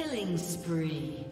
Killing spree.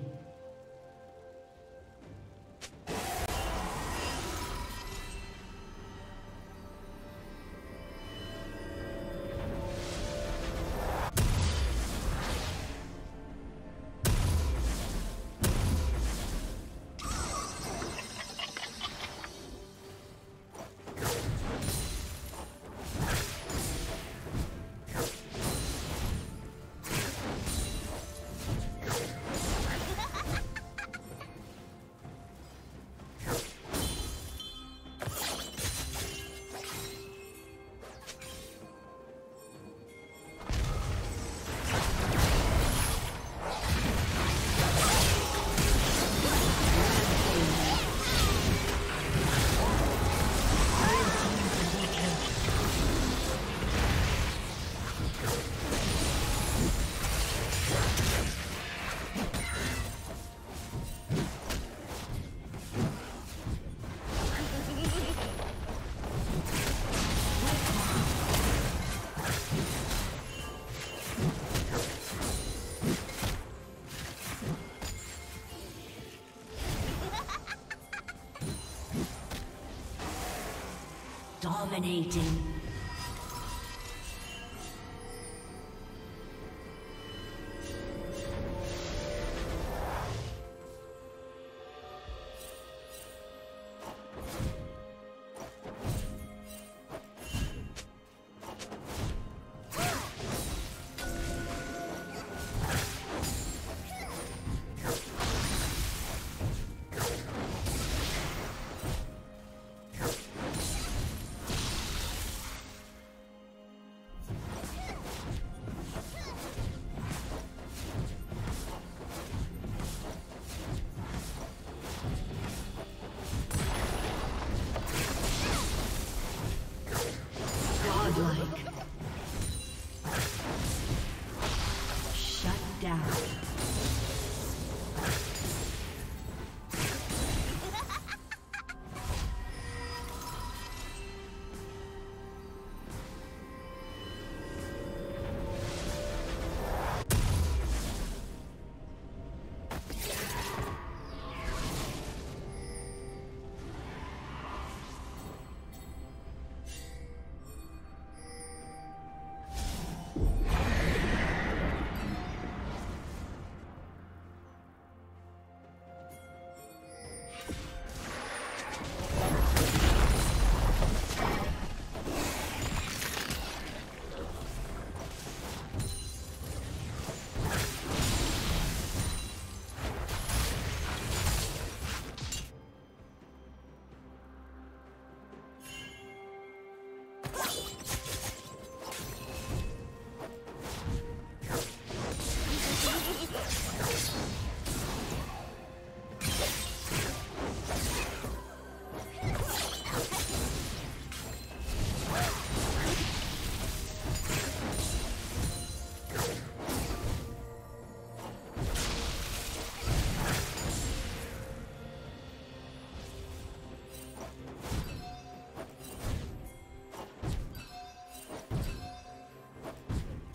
Dominating.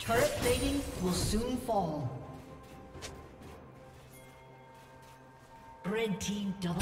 Turret plating will soon fall. Red team double